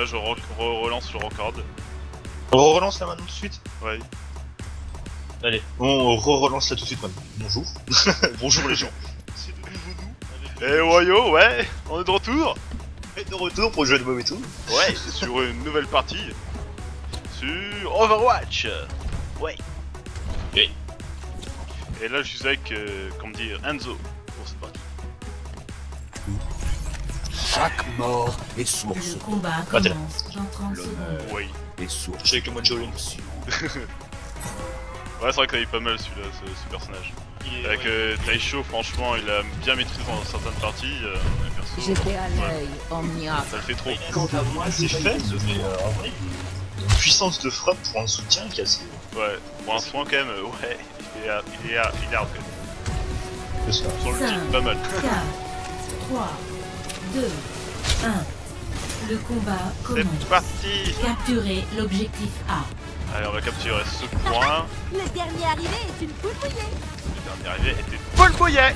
là, je re- re- relance le record. On relance là maintenant tout de suite Ouais. Allez, on re-relance là tout de suite maintenant. Bonjour. Bonjour les gens. C'est de nouveau nous. Eh Wayo, ouais, on est de retour. Et de retour pour jouer de mauvais tour. Ouais, sur une nouvelle partie. Sur Overwatch. Ouais. Oui. Et là, je suis avec, euh, comment dire, Enzo pour cette partie. Chaque mort est source Le combat commence dans 30 secondes. Oui. est source Je suis avec le mode Jolene. Ouais, c'est vrai que t'as eu pas mal celui-là, ce, ce personnage. Avec euh, Taisho, franchement, il a bien maîtrisé dans certaines parties. Euh, J'étais à l'œil, Omnia. ça le fait trop. C'est faible, mais euh, en vrai, une puissance de frappe pour un soutien qui est assez. Ouais, pour un soin quand même, euh, ouais, il est, il est, il est quand même. que ça. Sur le titre, pas mal. 4, 3, 2, 1. Le combat commence. C'est parti Capturez l'objectif A. Allez, on va capturer ce point. Le dernier arrivé est une poule mouillée. Le dernier arrivé était Paul Boyet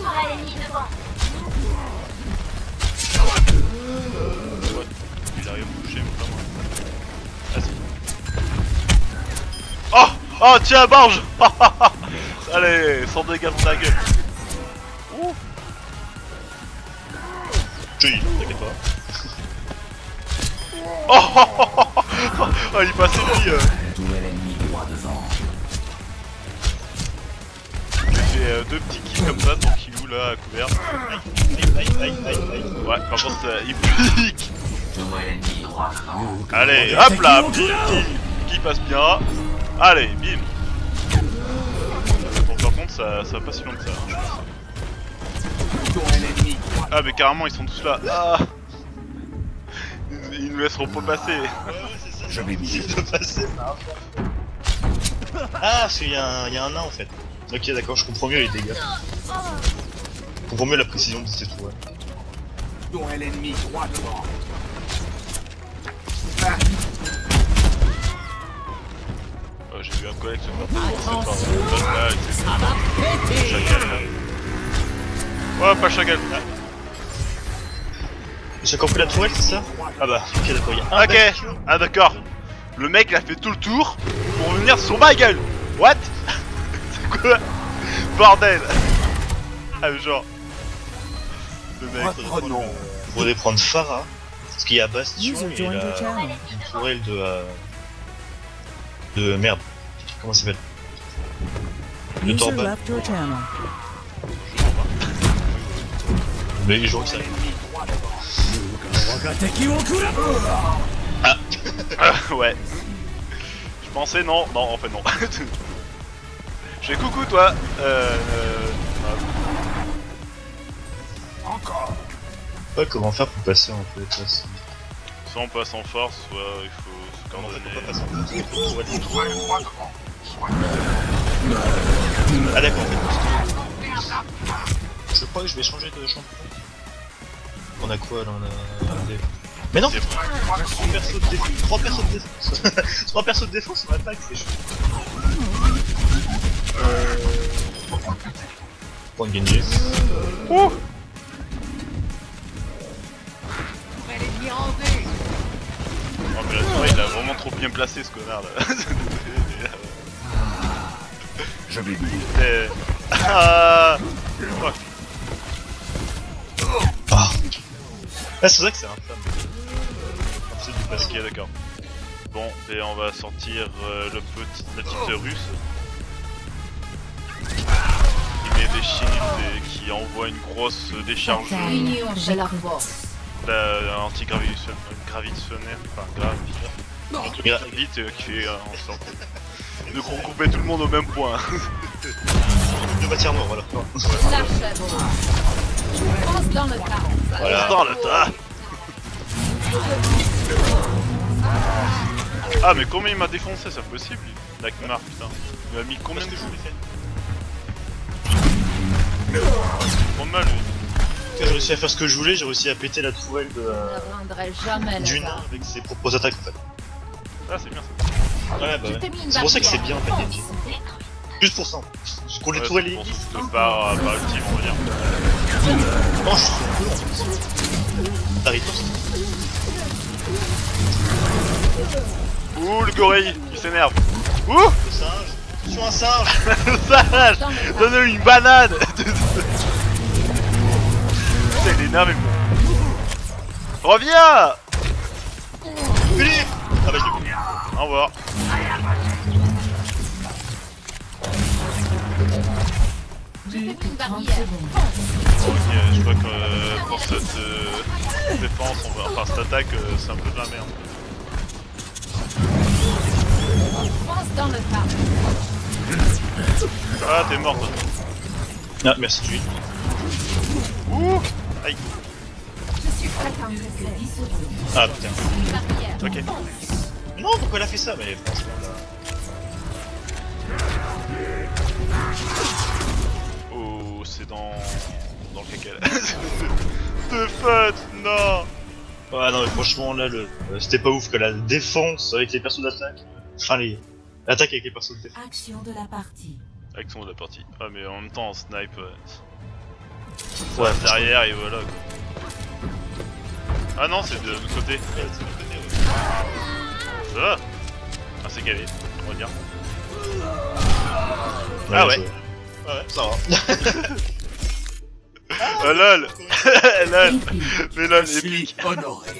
Il Oh tiens, mange Allez, sans dégâts dans la gueule Ouh Joli, t'inquiète pas. Oh, oh, oh, oh, oh, oh, il passait lui euh. Duel ennemi droit devant. J'ai fait euh, deux petits kills comme ça, tranquillou là, à couvert? Aïe, aïe, aïe, aïe, aïe. Ouais, par contre, ça, il pique. Allez, hop là Qui passe bien Allez, bim Bon, par contre, ça, ça va pas si loin que ça. hein, Ah, mais carrément, ils sont tous là. Ah ils, ils nous laisseront pas passer. Ouais, ouais, ça. Je vais passer Ah, parce qu'il y, a un- il y a un nain en fait. Ok, d'accord, je comprends mieux les dégâts. Je comprends mieux la précision de ces trous. Ouais. Duel ennemi droit devant. Oh, J'ai vu un collègue se faire une bonne là. Chacal là. Ouais, pas chacal. Ah, J'ai compris la tourelle, c'est ça Ah bah, ok, d'accord, il y a un Ok, mec. ah d'accord. Le mec il a fait tout le tour pour venir sur ma gueule. What? C'est quoi? Bordel Ah genre. Le mec. Reprenons. Faudrait prendre Farah, parce qu'il y a Bastion et la... une tourelle de... euh, De merde. Comment ça s'appelle Le Torban. left your channel. Mais les gens qui savent. Ah, ouais. Je pensais non, non en fait non. Je fais coucou toi. Euh. euh, Encore. Pas comment faire pour passer en fait. là, Soit on passe en force, soit il faut se coordonner. Ah d'accord. Je crois que je vais changer de champion. On a quoi là On a... un Mais non Des- 3 persos de défense 3 persos de défense 3 persos de défense on attaque, c'est chaud. Euh... Point gagné. Ouh Oh mais la tourelle il a vraiment trop bien placé ce connard là. Je vais miser. C'est- ah Fuck. Ah Ah c'est vrai que c'est infâme. C'est du. Ok d'accord. Bon, et on va sortir euh, le petit, la petite russe. Qui met des shields et qui envoie une grosse décharge la euh, anti-gravitonnaire, gravitonnaire, enfin grave, Gra- vite euh, qui fait euh, en sorte de regrouper tout le monde au même point. De matière noire, voilà. Dans le tas. Voilà. Dans le tas Ah mais combien il m'a défoncé, c'est possible La Kmar putain. Il m'a mis combien de Parce que je coups voulais faire. Trop mal lui. J'ai réussi à faire ce que je voulais, j'ai réussi à péter la tourelle de, Je euh, ne jamais du les nain armes. avec ses propres attaques en fait. Ah c'est bien ça. Ouais, bah Je ouais. C'est pour ça que c'est bien en fait. Juste pour ça fait. Je Pour les tout par, par ultime, on va dire. Non, je suis un peu en. T'arrives pas Ouh, le gorille, il s'énerve. Ouh, Le singe Sur un singe le chaos. Donne-lui une banane Putain, il est énervé. Reviens Philippe Ah bah je l'ai. Au revoir. Plus une que 30 barrière. secondes. Ok, je crois que euh, pour cette euh, défense, on va, enfin cette attaque, euh, c'est un peu de la merde. Dans le. Ah, t'es mort toi. Ah, merci Julie. Ouh Aïe, Je suis prête à Plus que encaisser. 10 secondes. Ah putain. Ok. Non, pourquoi elle a fait ça? Mais franchement là. C'est dans... dans le caca là. De fait, non Ah non, mais franchement là, le... euh, c'était pas ouf que la défense avec les persos d'attaque. Enfin, les. L'attaque avec les persos de défense. Action de la partie. Action de la partie. Ah mais en même temps, en snipe, Ouais, derrière et voilà quoi. Ah non, c'est de l'autre côté. Ça va Ah c'est galé, on va dire. Ah ouais. Ouais, ça va. Ah lol Lol. Mais lol, épique honoré.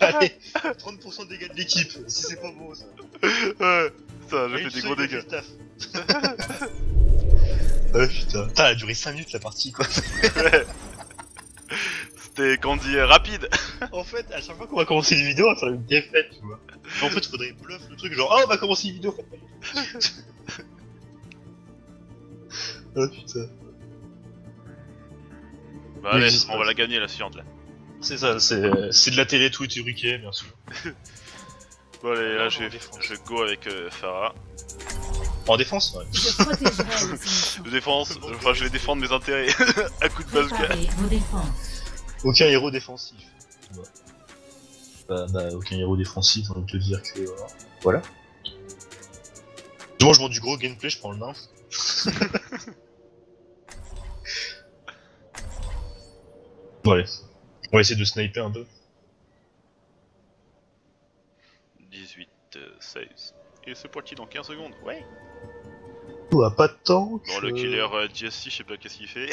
Allez, 30% de dégâts de l'équipe, si c'est pas beau ça. Ouais, ça, j'ai fait des gros il dégâts. taf. Ouais, putain. Putain, elle a duré 5 minutes la partie quoi. Ouais. C'était quand on dit euh, rapide en fait, à chaque fois qu'on va commencer une vidéo, on va faire une défaite, tu vois. En fait, faudrait bluff le truc, genre, ah, on va commencer une vidéo, faites pas Oh putain. Bah allez, on pas. va la gagner la suivante là. C'est ça, c'est c'est de la télé tout et ruquet, bien sûr. Bon allez, là je vais, je go avec euh, Farah. En défense, ouais. Je protégerai les innocents. Je défense, enfin je vais défendre mes intérêts à coup de bazooka. Préparez vos défenses. Aucun héros défensif. vois. Bah, bah, aucun héros défensif, on va te dire que. Voilà. voilà. Moi, je vends du gros gameplay, je prends le nain. Ouais. On va essayer de sniper un peu. 18, euh, 16. Et c'est parti dans 15 secondes, ouais. Ouah, pas de temps. Bon, le killer euh, GSC, je sais pas qu'est-ce qu'il fait.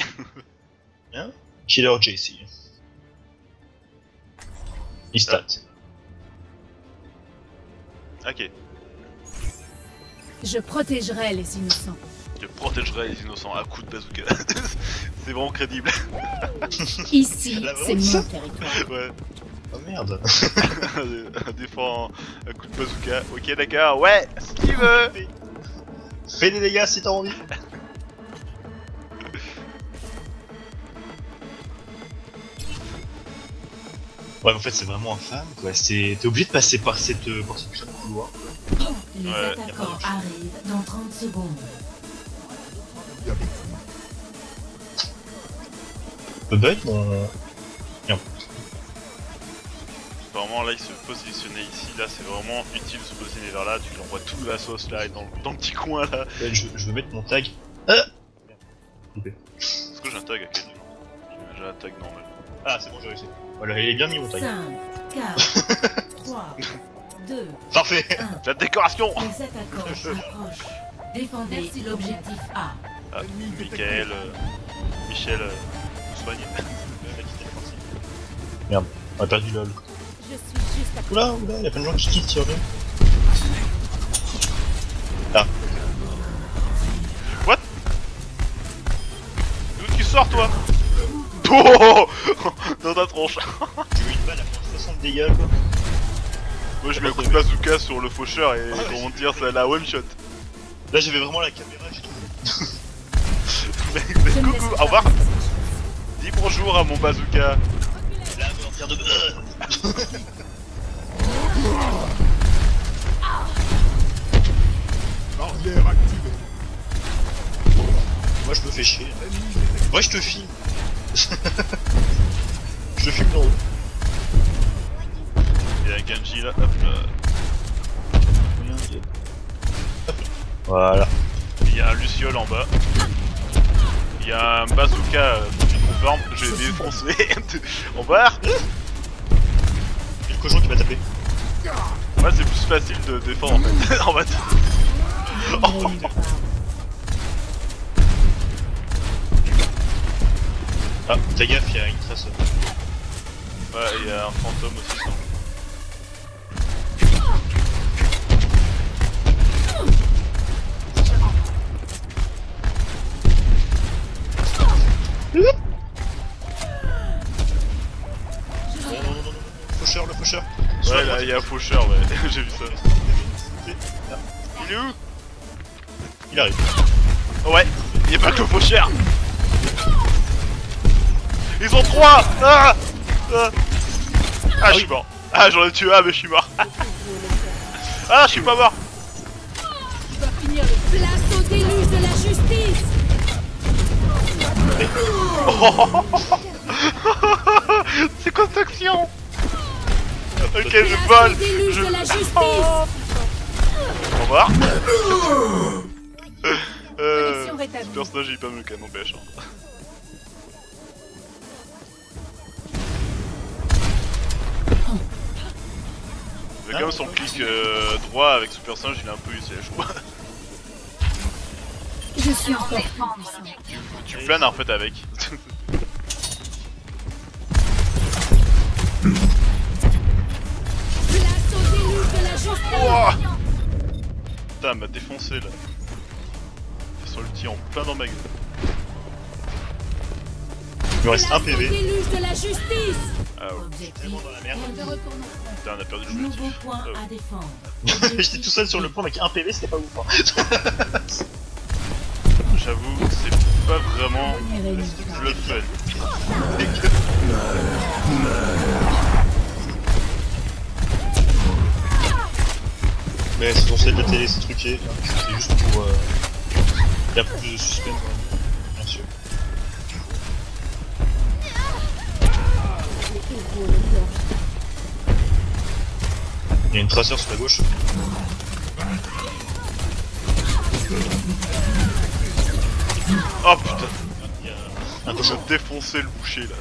Killer JC. Il stat. ok, Je protégerai les innocents. je protégerai les innocents à coup de bazooka. c'est vraiment crédible. Ici, c'est mon territoire. ouais, Oh merde. défend à coup de bazooka. Ok, d'accord, ouais, ce qu'il veut. Fais des dégâts si t'as envie. Ouais, mais en fait, c'est vraiment infâme, quoi. C'est... T'es obligé de passer par cette, euh, par cette putain de couloir. Les Ouais, attaquants arrivent dans 30 secondes. Mon... Vraiment, là, il se positionnait ici. Là, c'est vraiment utile de se positionner vers là. Tu lui envoies toute la sauce là, et dans, dans le petit coin là. Euh, Je, je veux mettre mon tag. Ah Est-ce que j'ai un tag à quel J'ai un tag normal. Ah, c'est bon, j'ai réussi. Voilà, il est bien mis mon tag. 5, 4, 3, 2, Parfait 1. La décoration Les attaquants approchent. Défendez l'objectif A. Ah, Michael, euh, Michel, euh, soigne. Merde, on a perdu lol. Je suis juste à côté. Oula, oula, y'a plein de gens qui quittent, sur bien. Ah, D'où tu sors toi? Oh Dans ta tronche j'ai eu une balle à moins 60 dégâts, quoi. Moi je mets un coup de bazooka sur le faucheur et comment dire, ça la one shot. Là, j'avais vraiment la caméra, j'ai trouvé. Mais, coucou, pas au revoir bonjour à mon bazooka La mortière de... Barrière activée. Moi, je me fais chier. Moi, je te filme. je te filme dans le... Il y a un Genji là, hop là. Voilà. Il y a un Luciole en bas. Il y a un bazooka je vais défoncer. Au revoir Et le cochon qui m'a tapé. Moi c'est plus facile de défendre en fait. en fait. Oh. Ah, ta gaffe, il y a une trace. Ouais, il y a un fantôme aussi. Non, Ouais, là il y a un faucheur, ouais, j'ai vu ça. Il est où? Il arrive. Ouais, il y a pas que le faucheur. Ils sont trois! Ah! Ah, ah je suis mort. Ah j'en ai tué un mais je suis mort. Ah je suis pas mort. Tu vas finir le Place au déluge de la justice C'est quoi cette action Ok je au vole. Je... de la justice. Au revoir. Euh... Ce personnage il est pas me le canon pêche hein. Mais comme son clic euh, droit avec ce personnage il est un peu usé je crois. Je suis encore plus puissant. Tu planes en fait avec. Ouah Putain, m'a défoncé là. Fait son ulti en plein dans ma gueule. Il me reste un PV. de la justice Ah ouais, Objectif Tellement dans la merde. Je putain, on a perdu le point Euh. J'étais tout seul sur le pont avec un PV, c'était pas ouf. Hein. J'avoue que c'est pas vraiment le fun. Mais c'est censé être la télé, c'est truqué. C'est juste pour. Il y a plus de suspense, hein, bien sûr. Il y a une traceur sur la gauche. Oh putain, Il y a un je cochon. vais défoncer le boucher là.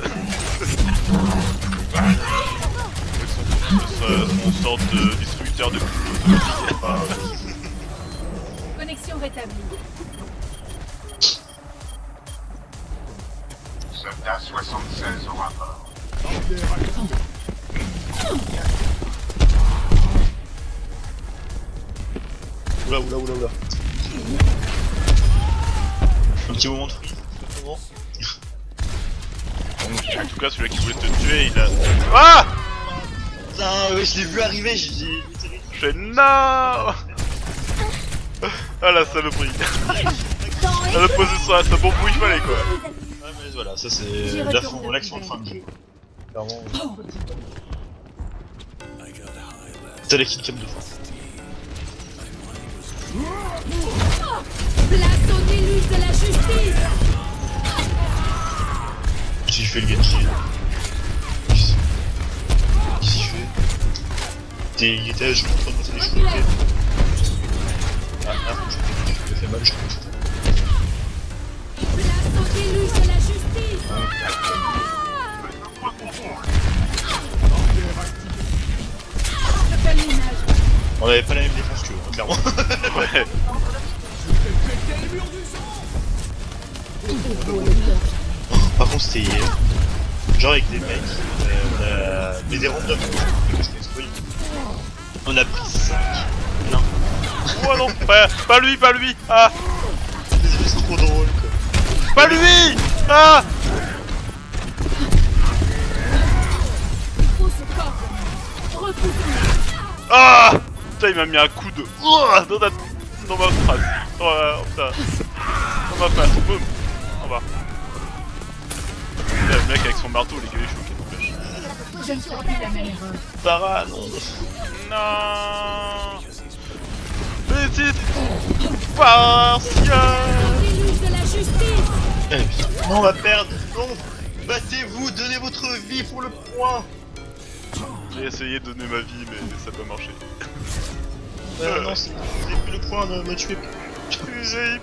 Avec son, son, sorte de distributeur de Connexion rétablie. Soldat 76 au rapport. Oula, oula, oula, oula. Un petit moment de. En tout cas, celui-là qui voulait te tuer, il a. Ah Putain, ouais, je l'ai vu arriver, j'ai fais non Ah la saloperie Elle a posé ça, ça bon où il fallait quoi Ouais, mais voilà, ça c'est la l'action de fin de jeu. Clairement. C'est la killcam de fin. Place au déluge de la justice Si je fais le Genji. T'es- Il était je suis en train de monter les cheveux. Ah, ah, je me fais mal, je l'image. On avait pas la même défense que eux, hein, clairement. Ouais Par contre, c'était. Genre avec des mecs, euh, a... mais des randoms. On a pris 5. Non, Oh non pas, pas lui, pas lui Ah c'est trop drôle quoi. Pas lui Ah. Ah Putain, il m'a mis un coup de... Dans, ta... dans ma phrase. Oh, euh, oh, putain. Dans ma face. Boum. On va. Putain, Le mec avec son marteau, les gars, il est choqué, n'empêche. Je ne ferai plus la même Sarah, non. Non Petite Eh, on va perdre. Non, battez-vous, donnez votre vie pour le point. J'ai essayé de donner ma vie, mais ça n'a pas marché. Euh, non, c'est- le point, ne me tuez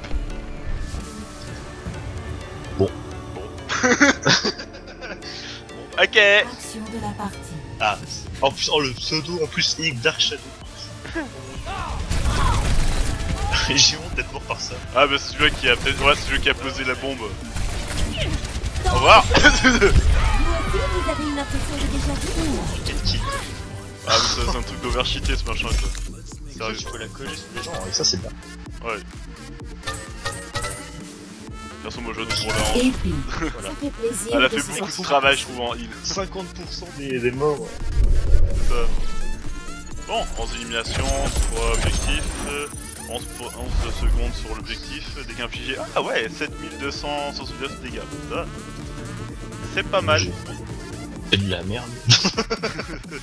Ok Action de la partie. Ah, en plus, oh le pseudo, en plus, Nick Dark Shadow. J'ai honte d'être mort par ça. Ah bah c'est celui qui a peut-être... Ouais, c'est celui qui a posé la bombe. Au revoir Vous aussi, vous avez une impression de déjà vu Quel kill. Ah mais ça, c'est un truc d'overcheaté ce machin quoi. Ça, Sérieux. tu peux la coller sur les gens, et ça c'est bien. Ouais. Façon moi je dois pour la Voilà. Elle a fait beaucoup de travail je trouve en heal. 50% des, des morts. Bon, 11 éliminations, 3 objectifs, euh, 11, pour- 11 secondes sur l'objectif, dégâts infligés. Ah ouais, 7279 dégâts. Ça, c'est pas mal. C'est de la merde.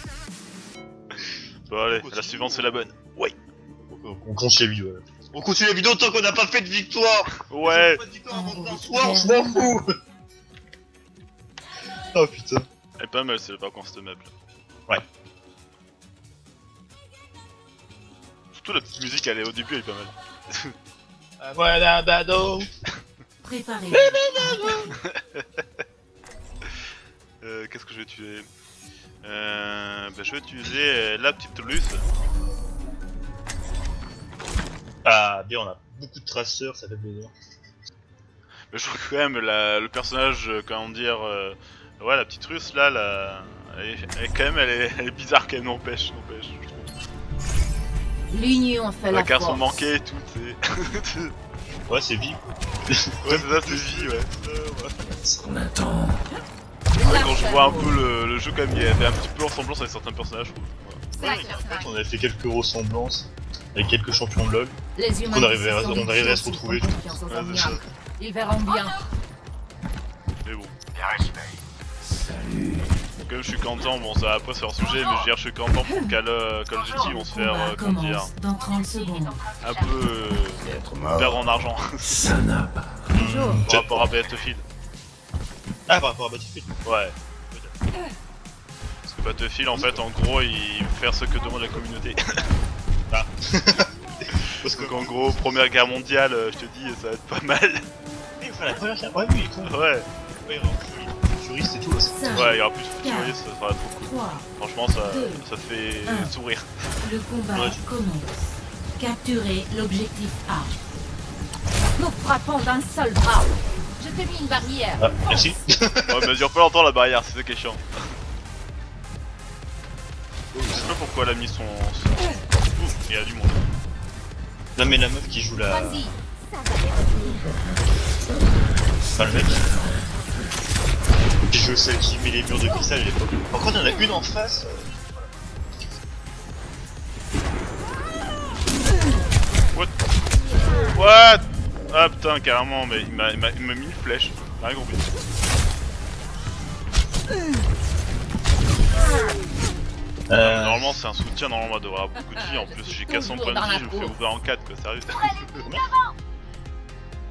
Bon allez, la suivante c'est la bonne. Ouais. On continue la vidéo. On continue la vidéo tant qu'on n'a pas fait de victoire Ouais. Pas de victoire avant soir, je m'en fous Oh putain. Elle est pas mal c'est par contre ce meuble. Ouais. Surtout la petite musique elle est au début elle est pas mal. Ah, voilà, bado préparé. Euh, Qu'est-ce que je vais tuer euh, bah, Je vais utiliser euh, la petite Luce. Ah, bien, on a beaucoup de traceurs, ça fait plaisir. Mais je trouve quand même la- le personnage, comment dire, euh, ouais, la petite russe là, la, elle, est, elle quand même, elle est, elle est bizarre quand même, n'empêche, n'empêche. L'union fait la La carte force. sont manquées et tout, c'est. Ouais, c'est vie. ouais, c'est ça, c'est vie, ouais. On attend. Ouais, quand je vois un peu le, le jeu comme il y avait un petit peu ressemblance avec certains personnages, je. Ouais, en fait, on avait fait quelques ressemblances avec quelques champions de LoL. Les humains On arriverait à- on à se retrouver. Ils verront bien. Mais bon. Bien respect. Comme je suis content, bon, ça va après c'est hors sujet, mais je veux dire, je suis content pour euh, Call of Duty vont se faire, euh, comment dire, commence dans 30 secondes. un peu euh, perdre en argent Ça n'a pas. Bonjour. par rapport à Battlefield. Ah, par rapport à Battlefield. Ouais. Parce que Battlefield, en fait, en gros, il veut faire ce que demande la communauté. Parce que Donc en gros, première guerre mondiale, euh, je te dis, ça va être pas mal. Enfin, la première guerre- Ouais, oui, quoi. Ouais, Ouais, et tout. c'est- 5, ouais, il y aura plus de futuristes, ça sera trop cool. 3, Franchement, ça, Deux. ça te fait Un. sourire. le combat Ouais. commence. Capturez l'objectif A. Nous frappons d'un seul bras. Je t'ai mis une barrière. Ah, merci. Ouais, mais dure pas longtemps la barrière, c'est ça qui est chiant. Je sais pas pourquoi elle a mis son. son... Ouh, il y a du monde. Non, mais la meuf qui joue la. Vas-y. Enfin, le mec. Joue celle qui met les murs de cristal à l'époque. Par contre, il y en a une en face. What? What? Ah putain, carrément, mais il m'a il mis une flèche. J'ai rien compris. Euh. Normalement, c'est un soutien, normalement, on devrait avoir beaucoup de vie. En plus, j'ai 400 points de vie, je me fais ouvrir en 4, quoi, sérieux.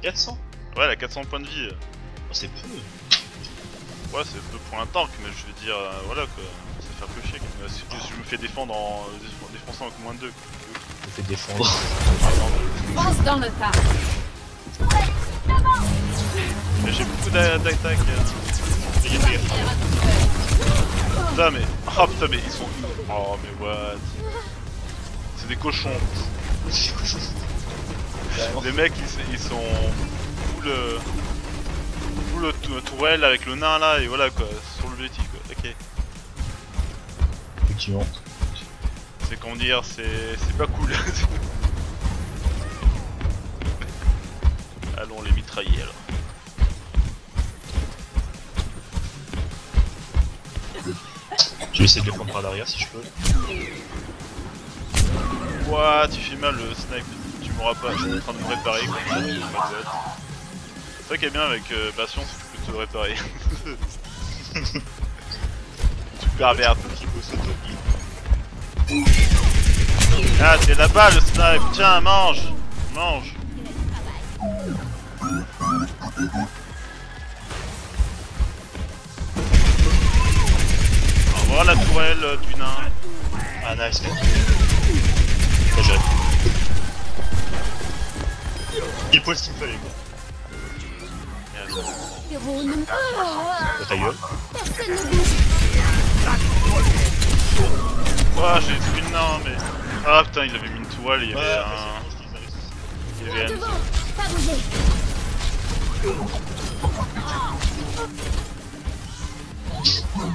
400 Ouais, elle a 400 points de vie. Oh, C'est peu. Ouais, c'est peu pour un tank, mais je veux dire, euh, voilà quoi. Ça fait un peu chier. quoi. Si si je me fais défendre en euh, défonçant avec moins de 2. Je fais défendre. Pense dans le tas. Mais j'ai beaucoup d'a- d'attaques. euh. Putain, mais. Oh putain, mais ils sont. Oh, mais what? C'est des cochons. Les mecs, ils, ils sont. Full. Tou- tourelle avec le nain là, et voilà quoi. Sur l'objectif quoi. Ok. Effectivement. C'est comment dire, c'est. Pas cool. Allons les mitrailler alors. Je vais essayer de les prendre par derrière si je peux. Ouah, tu fais mal le snipe, tu m'auras pas, je suis en train de me réparer comme ça, C'est ça qui est bien avec euh, Passion, que tu peux te réparer. tu perds Ah, t'es là-bas le snipe, tiens, mange Mange Au revoir la tourelle euh, du nain. Ah, nice. Il poil ce qu'il me fallait quoi. Merde. héros ne Bah, ta gueule. Personne ne bouge. Ah, j'ai détruit le nain, mais. Ah putain, ils avaient mis une toile, il y avait Ouais, un. Il y avait un. Devant, pas bouger.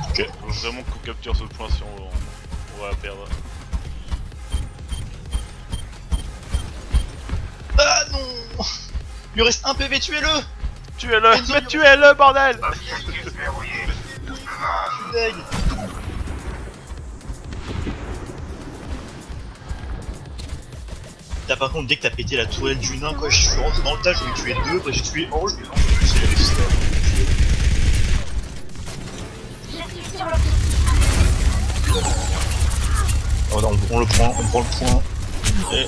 Ok. Faut vraiment qu'on capture ce point si on, on va la perdre. Ah non Il lui reste un PV, tuez-le Tuez-le Mais tuez-le, bordel. Je. T'as par contre, dès que t'as pété la tourelle du nain, quoi, je suis rentré dans le tas, j'en ai tué deux, après j'ai tué Ange, mais non, c'est réussi. Oh non, on, on le prend, on prend le point. Et...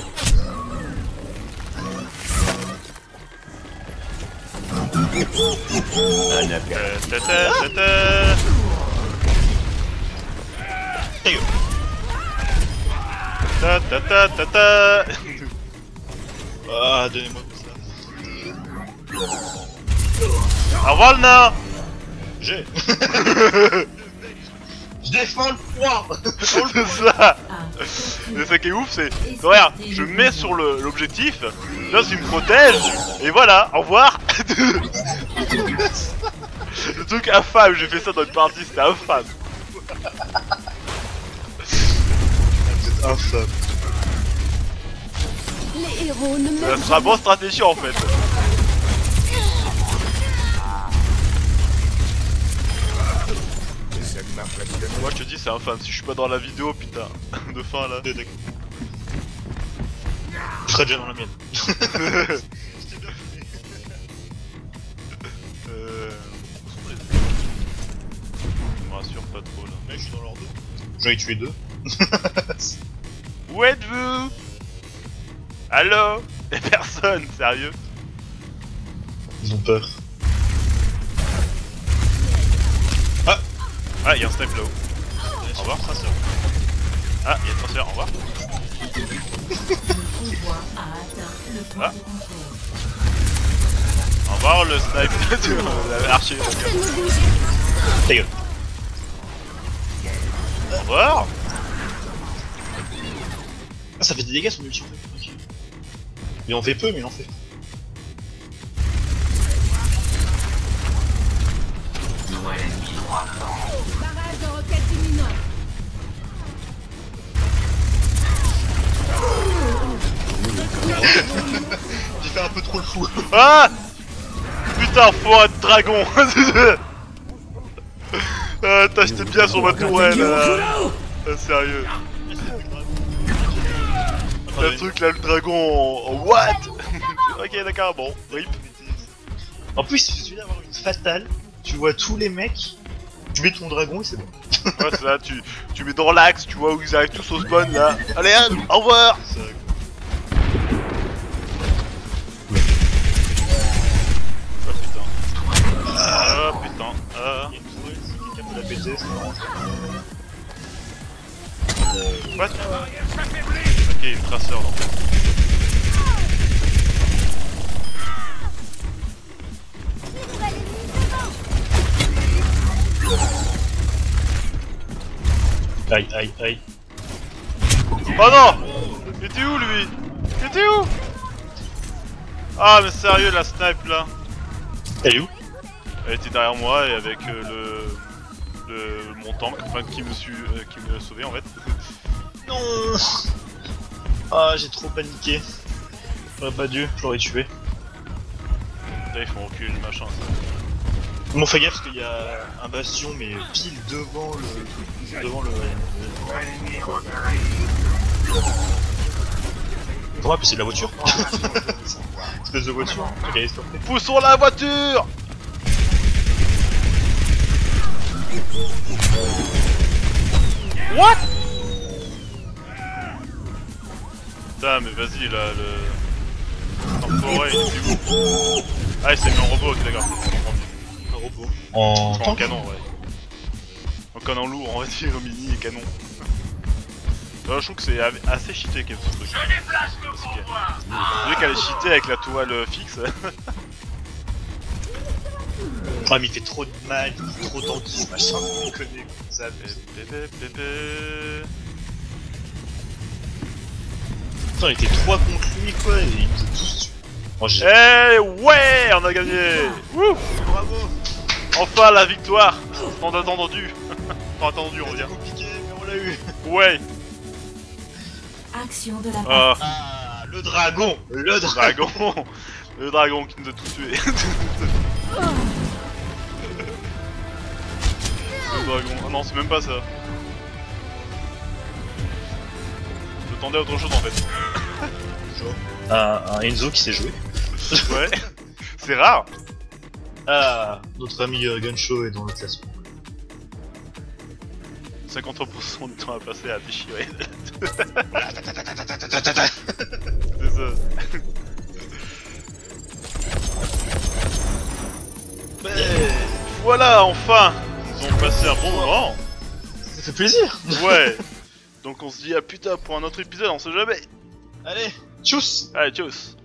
Ah, donnez-moi tout ça. Au revoir le nain J'ai. je défends le point C'est ça Et ça qui est ouf, c'est... Regarde, je me mets sur l'objectif, là il me protège, et voilà, au revoir Le truc infâme, j'ai fait ça dans une partie, c'était infâme. Vous infâme. Les héros ne Ça sera bonne stratégie en fait. Moi je te dis c'est infâme, si je suis pas dans la vidéo putain, de fin là. Je serai déjà dans la mienne. rassure pas trop là. Mais je suis dans l'ordre. J'en ai tué deux. Où êtes-vous? Allô? Y'a personne, sérieux? Ils ont peur. Ah, y'a un snipe là-haut. Au revoir. Ah, y'a un transfert, au revoir. Ah. de. Au revoir le snipe. Archer. Personne ne bouge. Ta gueule. Au revoir. Ah, ça fait des dégâts son ulti en fait. Ok. Il en fait peu, mais il en fait. Barrage de roquettes imminent. J'ai fait un peu trop le fou. Ah Putain, faut un dragon T'as acheté bien sur ma tourelle là. Sérieux. Le truc là, le dragon en, what? Ok, d'accord, bon, rip. En plus, il suffit d'avoir une fatale. Tu vois tous les mecs. Tu mets ton dragon et c'est bon. Ouais, c'est là, tu, tu mets dans l'axe, tu vois où ils arrivent tous au spawn là. Allez, Anne, au revoir c'est marrant. What Ok, il y a une traceur donc. Aïe, aïe, aïe. Oh non Il était où lui? Il était où? Ah mais sérieux la snipe là Elle est où? Elle était derrière moi et avec euh, le, le mon tank, enfin qui me suis, euh, qui me sauvé en fait. Non Ah, j'ai trop paniqué. J'aurais pas dû, je l'aurais tué. Là ils font reculer le machin ça. Bon, fais gaffe parce qu'il y a un bastion, mais pile devant le. devant le. Moi, c'est de la voiture Espèce de voiture. Poussons la voiture What? Putain mais vas-y là le... Temporé il était où Ah il s'est mis en robot, ok d'accord. Un robot. En. Canon ouais. En canon lourd on va dire mini et canon. Euh, je trouve que c'est assez cheaté quand même ce truc. Parce que- Vu qu'elle est cheatée avec la toile fixe. Ah, mais il fait trop de mal, il est trop ce machin. Pépé, pépé. Putain, il était 3 contre lui quoi, et il nous a tous. Eh ouais, on a gagné Wouh bravo Enfin la victoire Tant attendu Tant attendu, on va dire. compliqué, mais on l'a eu. Ouais Action de la Ah, Ah, le dragon Le dragon dragon Le dragon qui nous a tous tués. Le dragon. Ah non, c'est même pas ça. Je tendais à autre chose en fait. un, un Enzo qui s'est joué. Ouais. C'est rare. Ah, notre ami euh, Gunshow est dans le classement. 53% du temps à passer à déchirer. C'est ça. Voilà, enfin Ils ont passé un bon moment. Ça fait plaisir Ouais. Donc on se dit à plus tard pour un autre épisode, on sait jamais. Allez, tchuss Allez, tchuss